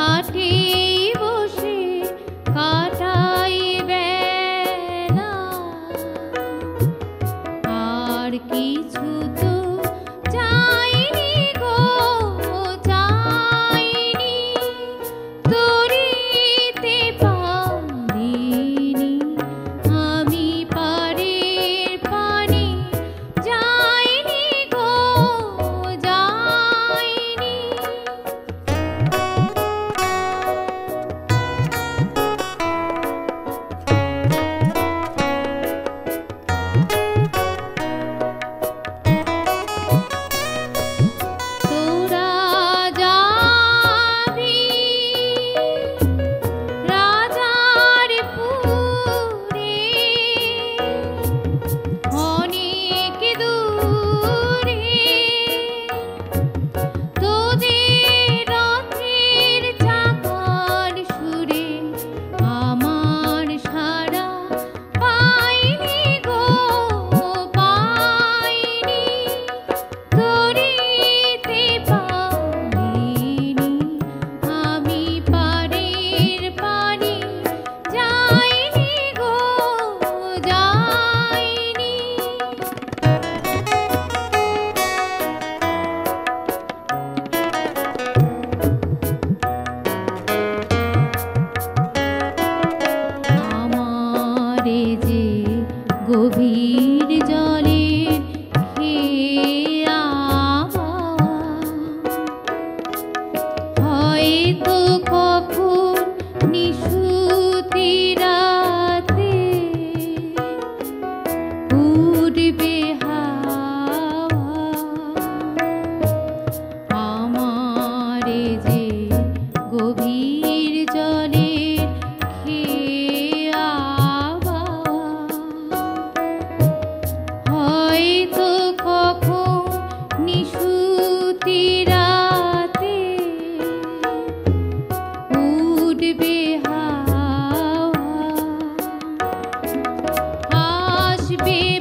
ঘাটে বসে কাটাই বেলা। আর কিছু তো চাইনি গো, চাইনি তরিতে পারিনি আমি পারে পানি भी